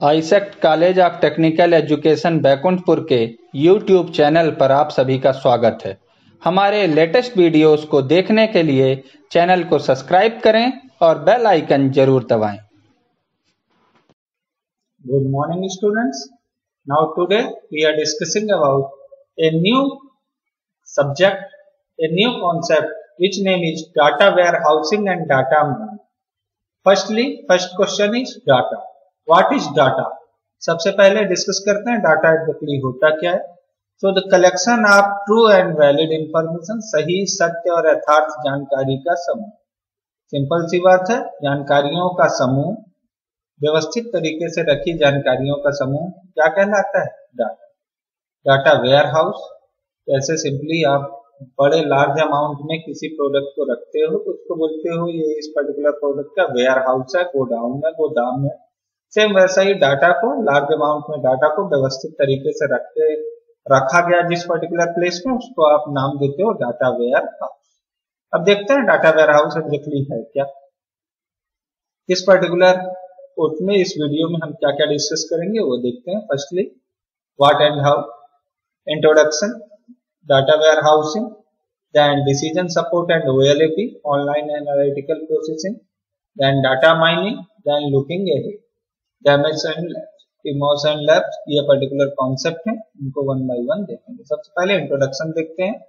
AISECT college of technical education Baikunthpur के YouTube channel पर आप सभी का स्वागत है। हमारे लेटेस्ट वीडियोस को देखने के लिए चैनल को सब्सक्राइब करें और बेल आइकन ज़रूर दबाएँ। Good morning students now today we are discussing about a new subject a new concept which name is data warehousing and data firstly first question is data what is data सबसे पहले discuss करते हैं data exactly होता क्या है? So the collection of true and valid information सही, सत्य और यथार्थ जानकारी का समूह। सिंपल सी बात है, जानकारियों का समूह। व्यवस्थित तरीके से रखी जानकारियों का समूह। क्या कहलाता है? डाटा डाटा वेयर हाउस जैसे सिंपली आप बड़े लार्ज अमाउंट में किसी प्रोडक्ट को रखते हो तो उसको बोलते हो, ये इस पर्टिकुलर प्रोडक्ट का वेयर हाउस है, गोडाउन है, गोदाम है। सेम वैसा ही डाटा को लार्ज अमाउंट में डाटा को व्यवस्थित तरीके से रखते, रखा गया जिस पर्टिकुलर प्लेस में, उसको आप नाम देते हो डाटा वेयर हाउस अब देखते हैं डाटा वेयर हाउस एग्जैक्टली है क्या। इस पर्टिकुलर कोर्स में, इस वीडियो में हम क्या क्या डिस्कस करेंगे, वो देखते हैं। Firstly what and how introduction data warehousing then decision support and OLAP online analytical processing, then data mining, then looking ahead damage and emos and left ये पर्टिकुलर कॉन्सेप्ट है, इनको वन बाय वन देखेंगे। सबसे पहले introduction देखते हैं।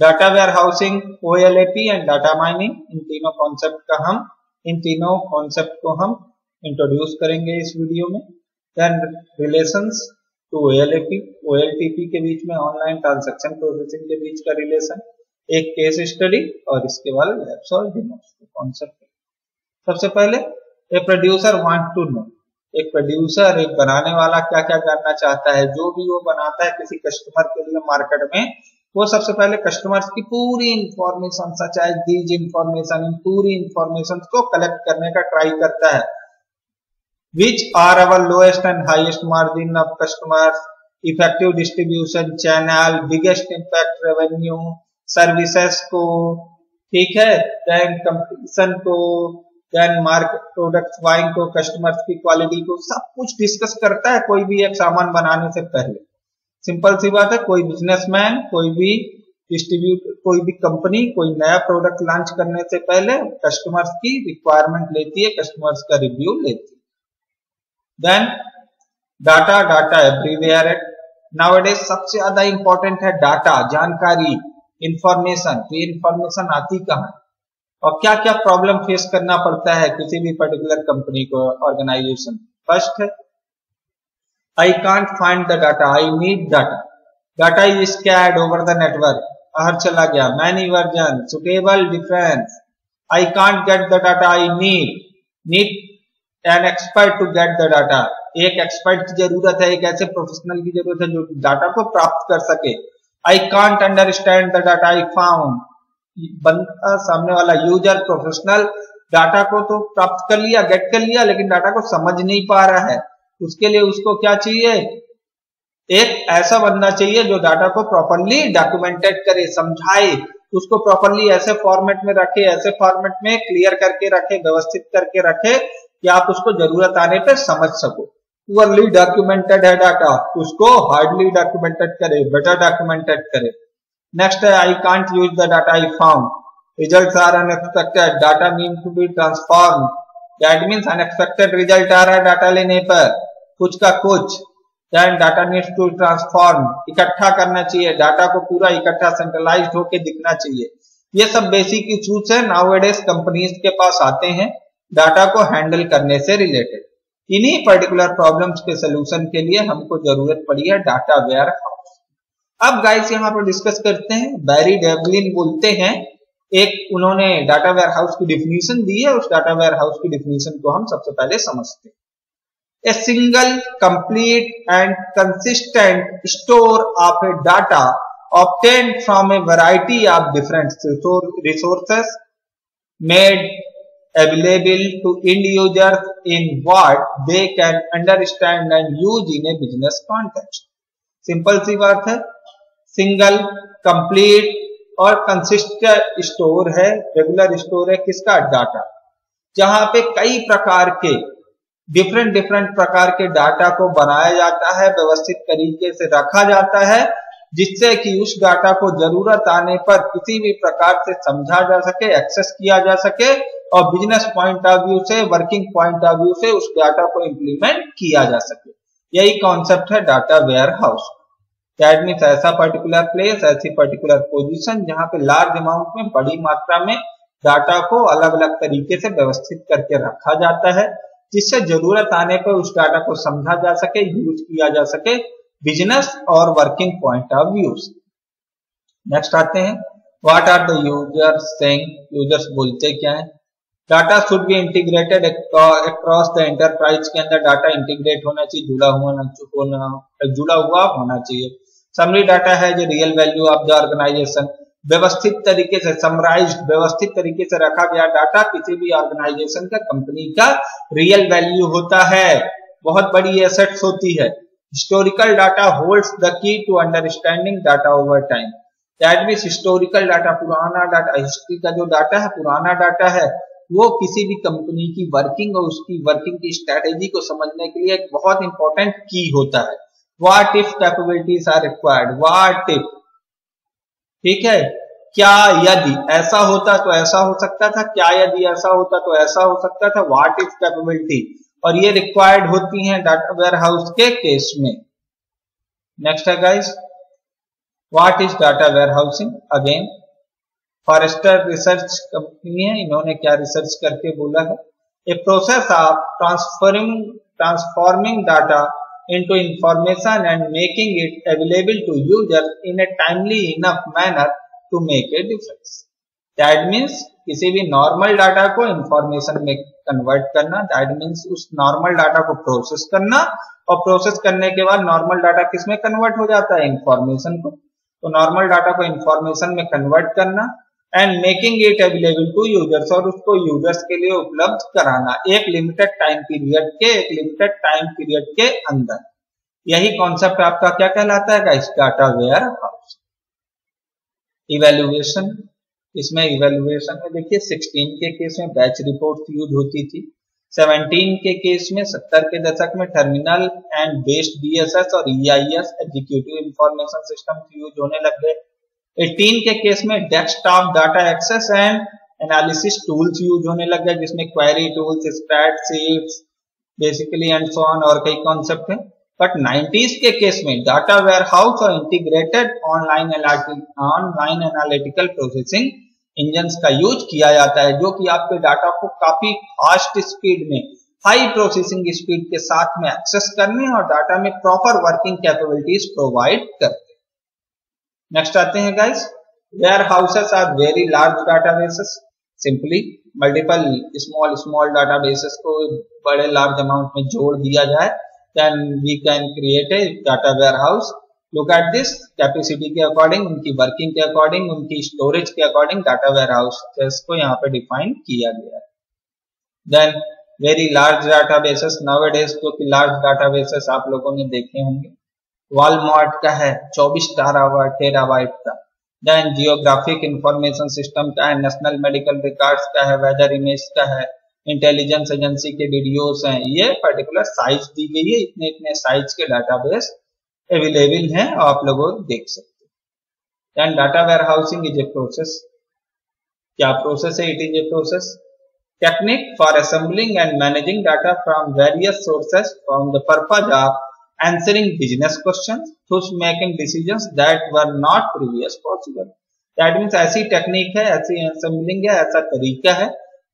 Data warehousing O and data mining इन तीनों concept का हम, इन तीनों कॉन्सेप्ट को हम इंट्रोड्यूस करेंगे इस वीडियो में। Then relations to OLAP OLTP के बीच में ऑनलाइन ट्रांजेक्शन प्रोसेसिंग के बीच का रिलेशन एक केस स्टडी और इसके बाद लैब्स और डिमोस कॉन्सेप्ट सबसे पहले a producer want to know एक प्रोड्यूसर एक बनाने वाला क्या क्या करना चाहता है, जो भी वो बनाता है किसी कस्टमर के लिए मार्केट में, वो सबसे पहले कस्टमर्स की पूरी information such as these information इन पूरी इंफॉर्मेशन को कलेक्ट करने का ट्राई करता है। Which are our lowest and highest margin of customers effective distribution channel biggest impact revenue services को, ठीक है? को देन मार्केट प्रोडक्ट बाइंग को कस्टमर्स की क्वालिटी को, सब कुछ डिस्कस करता है, कोई भी एक सामान बनाने से पहले। सिंपल सी बात है, कोई बिजनेसमैन कोई भी डिस्ट्रीब्यूट कोई भी कंपनी कोई नया प्रोडक्ट लॉन्च करने से पहले कस्टमर्स की रिक्वायरमेंट लेती है कस्टमर्स का रिव्यू लेती है। Then data data everywhere now सबसे ज़्यादा इंपॉर्टेंट है डाटा जानकारी इंफॉर्मेशन तो इंफॉर्मेशन आती कहाँ और क्या क्या प्रॉब्लम फेस करना पड़ता है किसी भी पर्टिकुलर कंपनी को organization first I can't find the data I need data data is scattered over the network बाहर चला गया। Many version suitable difference I can't get the data I need need an expert to get the data एक expert की ज़रूरत है, एक ऐसे professional की ज़रूरत है जो डाटा को प्राप्त कर सके। I can't understand the data I found बंदा सामने वाला यूज़र प्रोफेशनल डाटा को तो प्राप्त कर लिया गेट कर लिया, लेकिन डाटा को समझ नहीं पा रहा है। उसके लिए उसको क्या चाहिए? एक ऐसा बंदा चाहिए जो डाटा को प्रॉपरली डॉक्यूमेंटेड करे, समझाए। उसको प्रॉपरली ऐसे फॉर्मेट में रखे, ऐसे फॉर्मेट में क्लियर करके रखे, व्यवस्थित करके रखे कि आप उसको ज़रूरत आने पर समझ सको। पुअरली डॉक्यूमेंटेड है डाटा उसको हार्डली डॉक्यूमेंटेड करे बेटर डॉक्यूमेंटेड करे। Next, I can't use the data I found. Results are unexpected. Data need to be transformed. That means unexpected result आ रहा है डाटा लेने पर कुछ का कुछ then data needs to transform. इकट्ठा करना चाहिए डाटा को पूरा इकट्ठा सेंट्रलाइज होके दिखना चाहिए ये सब बेसिक इशूज है नाउएडेज कंपनीज़ के पास आते हैं डाटा को हैंडल करने से रिलेटेड इन्हीं पर्टिकुलर प्रॉब्लम्स के सोल्यूशन के लिए हमको ज़रूरत पड़ी है डाटा वेयर अब गाइस यहाँ पर डिस्कस करते हैं बैरी डेवलिन बोलते हैं, एक उन्होंने डाटा वेयर हाउस की डिफिनेशन दी है, उस डाटा वेयर हाउस की डिफिनेशन को हम सबसे पहले समझते हैं। Single complete and consistent store of a data obtain from a variety of different resources made available to end users in what they can understand and use in a business context simple सी बात है single, complete और consistent store है regular store है किसका? Data. जहाँ पे कई प्रकार के डिफरेंट डिफरेंट प्रकार के डाटा को बनाया जाता है, व्यवस्थित तरीके से रखा जाता है, जिससे कि उस डाटा को ज़रूरत आने पर किसी भी प्रकार से समझा जा सके एक्सेस किया जा सके और बिज़नेस पॉइंट ऑफ़ व्यू से वर्किंग पॉइंट ऑफ़ व्यू से उस डाटा को इंप्लीमेंट किया जा सके। यही कॉन्सेप्ट है data warehouse that means ऐसा पर्टिकुलर प्लेस ऐसी पर्टिकुलर पोजीशन जहाँ पे लार्ज अमाउंट में, बड़ी मात्रा में डाटा को अलग अलग तरीके से व्यवस्थित करके रखा जाता है, जिससे ज़रूरत आने पर उस डाटा को समझा जा सके यूज़ किया जा सके बिज़नेस और working point of view next आते हैं. What are the users saying users बोलते क्या है? Data should be integrated across the enterprise के अंदर डाटा इंटीग्रेट होना चाहिए, जुड़ा हुआ जुड़ा हुआ होना चाहिए। समरी डाटा है, जो real value of the organization व्यवस्थित तरीके से समराइज व्यवस्थित तरीके से रखा गया डाटा किसी भी ऑर्गेनाइजेशन का कंपनी का रियल वैल्यू होता है। बहुत बड़ी एसेट्स होती है। Historical data holds the key to understanding data over time that mean historical data पुराना डाटा हिस्ट्री का जो डाटा है, पुराना डाटा है, वो किसी भी कंपनी की वर्किंग और उसकी वर्किंग की स्ट्रेटेजी को समझने के लिए एक बहुत इंपॉर्टेंट की होता है। What if capabilities are required what if ठीक है? क्या यदि? ऐसा होता तो ऐसा हो सकता था। क्या यदि ऐसा होता तो ऐसा हो सकता था? वाट इफ़ कैपेबिलिटी और ये रिक्वायर्ड होती हैं डाटा वेयर हाउस के केस में। नेक्स्ट है guys what is data warehousing again Forrester research company है। इन्होंने क्या रिसर्च करके बोला है? A process of transferring transforming data into information and making it available to users in a timely enough manner to make a difference. That means, किसी भी normal data को information में कन्वर्ट करना दैट मीन्स उस normal data को process करना, और process करने के बाद नॉर्मल डाटा किसमें कन्वर्ट हो जाता है इंफॉर्मेशन को तो नॉर्मल डाटा को इंफॉर्मेशन में कन्वर्ट करना and making it available to users और उसको यूज़र्स के लिए उपलब्ध कराना एक लिमिटेड टाइम पीरियड के, एक लिमिटेड टाइम पीरियड के अंदर। यही कॉन्सेप्ट आपका क्या कहलाता है guys data warehouse evaluation इसमें इवेल्युएशन में देखिए 16 के केस में बैच रिपोर्ट यूज़ होती थी। 17 के केस में 70 के दशक में टर्मिनल एंड बेस्ड बीएसएस और EIS executive information system use होने लग गए। 18 के केस में desktop data access and analysis tools use होने लग गए, जिसमें query tools spreadsheets basically and so on और कई कॉन्सेप्ट हैं। बट 90s के केस में डाटा वेयर हाउस और integrated online online analytical processing engine का यूज़ किया जाता है, जो कि आपके डाटा को काफ़ी फास्ट स्पीड में हाई प्रोसेसिंग स्पीड के साथ में एक्सेस करने और डाटा में प्रॉपर वर्किंग कैपेबिलिटीज प्रोवाइड करते नेक्स्ट आते हैं guys warehouses are very large databases simply multiple small small databases को बड़े लार्ज अमाउंट में जोड़ दिया जाए then we can create a data warehouse look at this capacity के अकॉर्डिंग उनकी वर्किंग के अकॉर्डिंग उनकी स्टोरेज के अकॉर्डिंग डाटा वेयर हाउस को यहाँ पे डिफाइन किया गया है. Then very large databases nowadays जो कि लार्ज डाटा डाटाबेसेस आप लोगों ने देखे होंगे वॉलमार्ट का है, चौबीस टेराबाइट का। देन जियोग्राफिक इंफॉर्मेशन सिस्टम का है नेशनल मेडिकल रिकॉर्ड्स का है वेदर इमेज का है इंटेलिजेंस एजेंसी के वीडियोस हैं। ये पर्टिकुलर साइज़ दी गई है, इतने इतने साइज़ के डाटाबेस अवेलेबल हैं, आप लोग देख सकते हैं। Data warehousing is a process क्या प्रोसेस है? It is a process technique for assembling and managing data from various sources from the purpose of answering business questions, thus making decisions that were not previous possible. That means ऐसी technique है ऐसी assembling है ऐसा तरीका है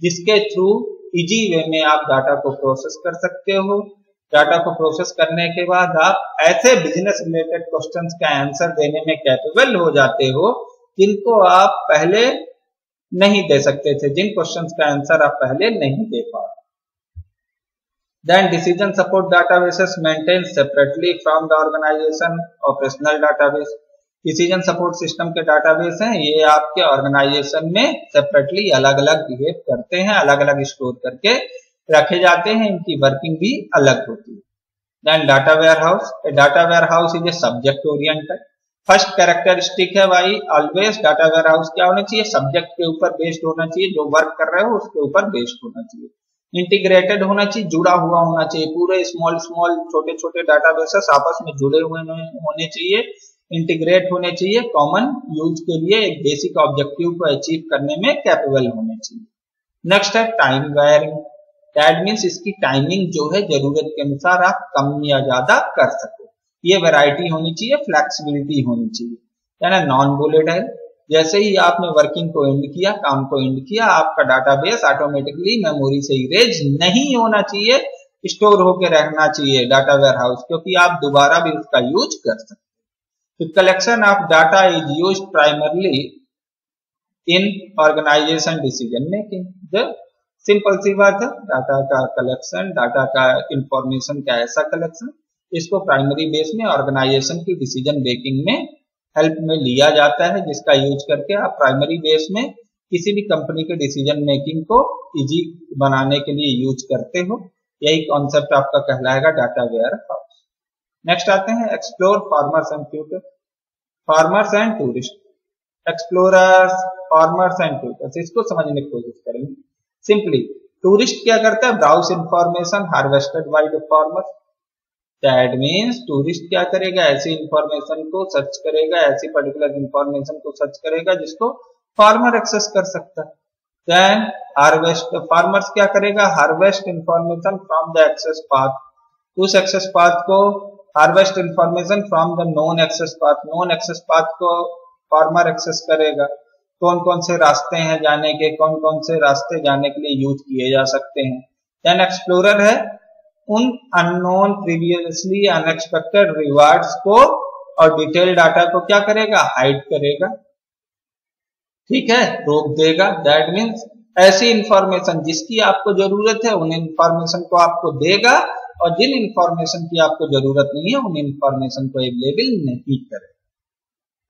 जिसके through easy way में आप डाटा को प्रोसेस कर सकते हो डाटा को प्रोसेस करने के बाद आप ऐसे बिज़नेस रिलेटेड क्वेश्चंस का आंसर देने में कैपेबल हो जाते हो जिनको आप पहले नहीं दे सकते थे जिन क्वेश्चंस का आंसर आप पहले नहीं दे पा Then decision support databases maintained separately from the organization, operational database. Decision support system के डाटाबेस हैं, ये आपके ऑर्गेनाइजेशन में सेपरेटली अलग अलग बिहेव करते हैं अलग अलग स्टोर करके रखे जाते हैं, इनकी वर्किंग भी अलग होती है। Data warehouse data warehouse is a subject oriented first characteristic है भाई ऑलवेज डाटा वेयर हाउस क्या होना चाहिए? सब्जेक्ट के ऊपर बेस्ड होना चाहिए, जो वर्क कर रहे हो उसके ऊपर बेस्ड होना चाहिए। इंटीग्रेटेड होना चाहिए, जुड़ा हुआ होना चाहिए। पूरे स्मॉल स्मॉल छोटे छोटे डाटाबेसेस आपस में जुड़े हुए होने चाहिए। इंटीग्रेट होने चाहिए। कॉमन यूज़ के लिए एक बेसिक ऑब्जेक्टिव को अचीव करने में कैपेबल होने चाहिए। नेक्स्ट है टाइम वायरिंग दैट मीन्स इसकी टाइमिंग जो है, ज़रूरत के अनुसार आप कम या ज़्यादा कर सको। ये वैरायटी होनी चाहिए फ्लेक्सिबिलिटी होनी चाहिए। नॉन वोलेटाइल जैसे ही आपने वर्किंग को एंड किया, काम को एंड किया, आपका डाटाबेस ऑटोमेटिकली मेमोरी से इरेज नहीं होना चाहिए स्टोर होकर रहना चाहिए डाटा वेयर हाउस क्योंकि आप दोबारा भी उसका यूज़ कर सकते collection of data is used primarily in organization decision making. The simple सी बात है डाटा का कलेक्शन डाटा का इंफॉर्मेशन का ऐसा कलेक्शन इसको प्राइमरी बेस में ऑर्गेनाइजेशन की डिसीज़न मेकिंग में हेल्प में लिया जाता है, जिसका यूज़ करके आप प्राइमरी बेस में किसी भी कंपनी के डिसीज़न मेकिंग को इजी बनाने के लिए यूज़ करते हो। यही कॉन्सेप्ट आपका कहलाएगा डाटा वेयर हाउस नेक्स्ट आते हैं explore farmers and future farmers and tourist explorers farmers and tourist इसको समझने की कोशिश करेंगे। सिंपली टूरिस्ट क्या करता है? Browse information harvested by the farmer that means tourist क्या करेगा? ऐसी इंफॉर्मेशन को सर्च करेगा, ऐसी पर्टिकुलर इंफॉर्मेशन को सर्च करेगा जिसको फार्मर एक्सेस कर सकता। है देन हार्वेस्ट फार्मर्स क्या करेगा? Harvest information from the access path उस एक्सेस पाथ को harvest information from the non access path non access path को फार्मर एक्सेस करेगा। कौन कौन से रास्ते हैं जाने के, कौन कौन से रास्ते जाने के लिए यूज़ किए जा सकते हैं। देन एक्सप्लोरर है उन अननोन प्रीवियसली अनएक्सपेक्टेड रिवार्ड्स को और डिटेल डाटा को क्या करेगा? हाइड करेगा। ठीक है? रोक देगा। दैट मीन्स ऐसी इंफॉर्मेशन जिसकी आपको ज़रूरत है, उन इंफॉर्मेशन को आपको देगा और जिन इंफॉर्मेशन की आपको ज़रूरत नहीं है, उन इंफॉर्मेशन को अवेलेबल नहीं करेगा।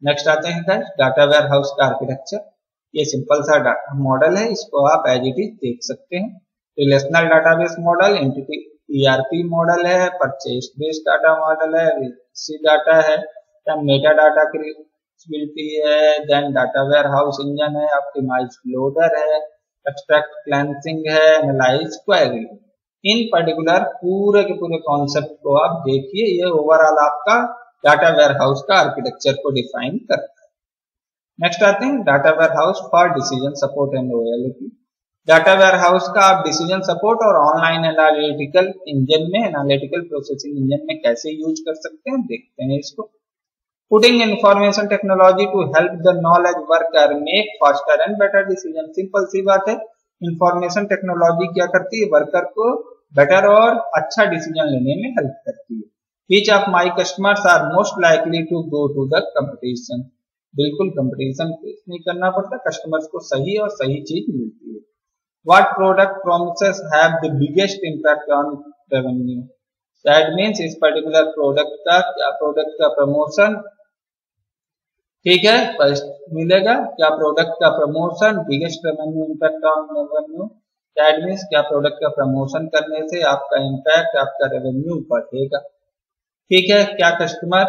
नेक्स्ट आते हैं डाटा वेयर हाउस का आर्किटेक्चर ये सिंपल सा डाटा मॉडल है, इसको आप एज इट इज़ देख सकते हैं। Relational database model entity ERP model है परचेस बेस्ड डाटा मॉडल है सी डाटा है या मेटा डाटा क्रिएबिलिटी है then data warehouse engine है ऑप्टिमाइज लोडर है एक्सट्रैक्ट क्लेंसिंग है एनालाइज क्वेरी इन पर्टिकुलर पूरे के पूरे कॉन्सेप्ट को आप देखिए, ये ओवरऑल आपका डाटा वेयर हाउस का आर्किटेक्चर को डिफाइन करता है। नेक्स्ट आते हैं data warehouse for decision support and OLAP data warehouse का आप डिसीज़न सपोर्ट और ऑनलाइन एनालिटिकल इंजन में एनालिटिकल प्रोसेसिंग इंजन में कैसे यूज़ कर सकते हैं, देखते हैं इसको। Putting information technology to help the knowledge worker make faster and better decision simple सी बात है इंफॉर्मेशन टेक्नोलॉजी क्या करती है? वर्कर को बेटर और अच्छा डिसीज़न लेने में हेल्प करती है। Which of my customers are most likely to go to the competition बिल्कुल कंपटीशन फेस नहीं करना पड़ता कस्टमर्स को सही और सही चीज़ मिलती है। What product promises have the biggest impact on revenue? That means इस पर्टिकुलर प्रोडक्ट का, क्या प्रोडक्ट का प्रमोशन ठीक है फ़र्स्ट मिलेगा। क्या प्रोडक्ट का promotion biggest revenue impact on revenue that means क्या प्रोडक्ट का प्रमोशन करने से आपका इम्पैक्ट आपका रेवेन्यू बढ़ेगा। ठीक है, क्या कस्टमर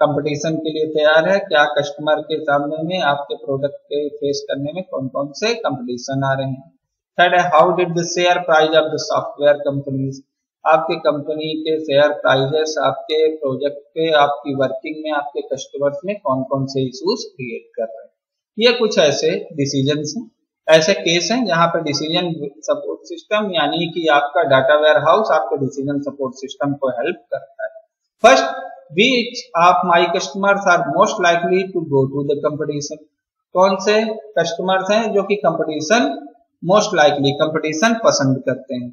कंपटीशन के लिए तैयार है? क्या कस्टमर के सामने में आपके प्रोडक्ट के फेस करने में कौन कौन से कंपटीशन आ रहे हैं? थर्ड है how did the share price of the software companies आपके कंपनी के शेयर प्राइजेस आपके प्रोजेक्ट पे, आपकी वर्किंग में, आपके कस्टमर्स में कौन कौन से इश्यूज़ क्रिएट कर रहे हैं? ये कुछ ऐसे डिसीज़न हैं। ऐसे केस हैं जहाँ पे डिसीज़न सपोर्ट सिस्टम यानी कि आपका डाटा वेयर हाउस आपके डिसीज़न सपोर्ट सिस्टम को हेल्प करता है। First which of my customers are most likely to go to the competition कौन से कस्टमर्स हैं जो कि कंपटीशन मोस्ट लाइकली कंपटीशन पसंद करते हैं।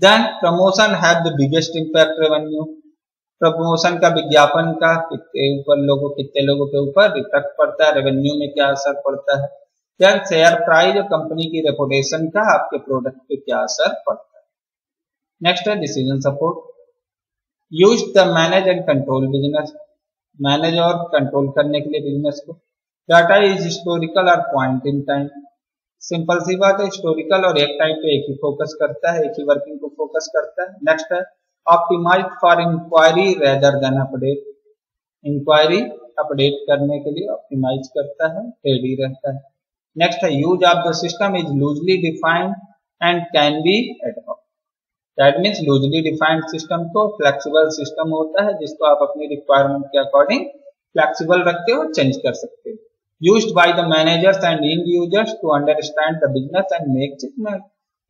Then promotion have the biggest impact revenue promotion का विज्ञापन का कितने ऊपर लोगों, कितने लोगों के ऊपर इफ़ेक्ट पड़ता है रेवेन्यू में क्या असर पड़ता है। देन शेयर प्राइस और कंपनी की रेपुटेशन का आपके प्रोडक्ट पे क्या असर पड़ता है। नेक्स्ट है decision support use the manage and control business manage और कंट्रोल करने के लिए बिज़नेस को। डाटा इज़ हिस्टोरिकल और पॉइंट इन टाइम सिंपल सी बात है हिस्टोरिकल और एक टाइप पे एक ही फोकस करता है, एक ही वर्किंग को फोकस करता है। नेक्स्ट है optimize for inquiry rather than update inquiry update करने के लिए ऑप्टिमाइज करता है रेडी रहता है। नेक्स्ट है use of the system is loosely defined can be ad hoc. That means loosely defined system को फ्लेक्सिबल सिस्टम होता है, जिसको आप अपनी रिक्वायरमेंट के अकॉर्डिंग फ्लेक्सिबल रखते हो चेंज कर सकते हो। Use by the managers and end users to understand and make चिटमेंट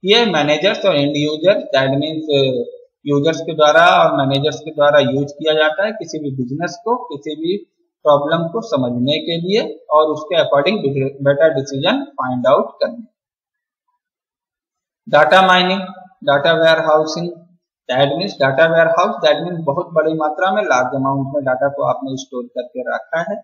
ये मैनेजर्स और end user that means users के द्वारा और मैनेजर्स के द्वारा यूज़ किया जाता है किसी भी बिज़नेस को, किसी भी प्रॉब्लम को समझने के लिए और उसके according better decision find out करने। Data mining data warehousing that means data warehouse that means बहुत बड़ी मात्रा में लार्ज अमाउंट में डाटा को आपने स्टोर करके रखा है।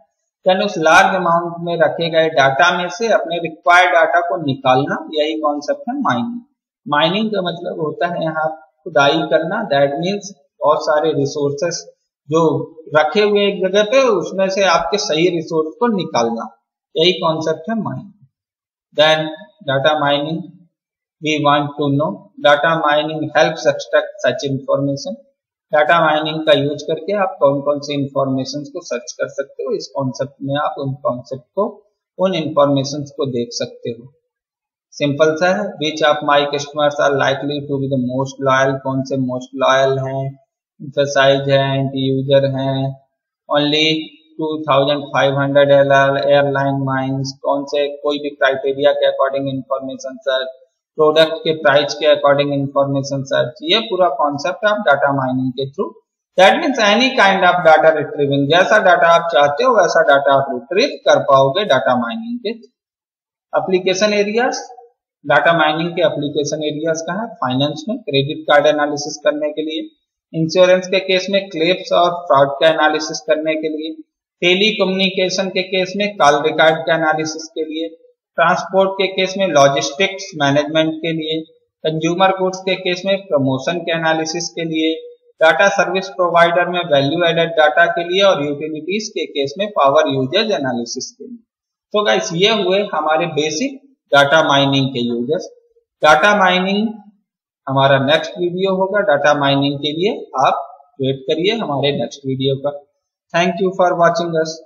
देन उस लार्ज अमाउंट में रखे गए डाटा में से अपने रिक्वायर्ड डाटा को निकालना, यही कॉन्सेप्ट है माइनिंग माइनिंग का मतलब होता है यहाँ खुदाई करना दैट मीन्स बहुत सारे रिसोर्सेस जो रखे हुए एक जगह पे, उसमें से आपके सही रिसोर्स को निकालना। यही कॉन्सेप्ट है mining then data mining we want to know. Data mining helps extract such information. Data mining का यूज़ करके आप कौन कौन से इंफॉर्मेशन को सर्च कर सकते हो, इस कॉन्सेप्ट में आप उन कॉन्सेप्ट को, उन इंफॉर्मेशन को देख सकते हो। सिंपल सा है which of my customers are likely to be the most loyal कौन से मोस्ट लॉयल हैं इंफेसाइज है एंटी यूज़र हैं। ओनली 2500 एयरलाइन माइंस कौन से, कोई भी क्राइटेरिया के अकॉर्डिंग इंफॉर्मेशन सर्च प्रोडक्ट के प्राइस के अकॉर्डिंग इंफॉर्मेशन सर्च ये पूरा कॉन्सेप्ट आप डाटा माइनिंग के through that means any kind of data retrieving जैसा डाटा आप चाहते हो, वैसा डाटा आप रिट्रीव कर पाओगे डाटा माइनिंग के एप्लीकेशन एरियाज़ डाटा माइनिंग के एप्लीकेशन एरियाज़ का है? फाइनेंस में क्रेडिट कार्ड एनालिसिस करने के लिए। इंश्योरेंस के केस में क्लेप्स और फ्रॉड का एनालिसिस करने के लिए। टेली कम्युनिकेशन के केस में कॉल रिकॉर्ड का एनालिसिस के लिए। ट्रांसपोर्ट के केस में लॉजिस्टिक्स मैनेजमेंट के लिए, कंज्यूमर गुड्स के केस में प्रमोशन के एनालिसिस के लिए डाटा सर्विस प्रोवाइडर में वैल्यू एडेड डाटा के लिए और यूटिलिटीज के केस में पावर यूजेज एनालिसिस के लिए। तो गाइस ये हुए हमारे बेसिक डाटा माइनिंग के यूज़र्स डाटा माइनिंग हमारा नेक्स्ट वीडियो होगा। डाटा माइनिंग के लिए आप वेट करिए हमारे नेक्स्ट वीडियो का thank you for watching us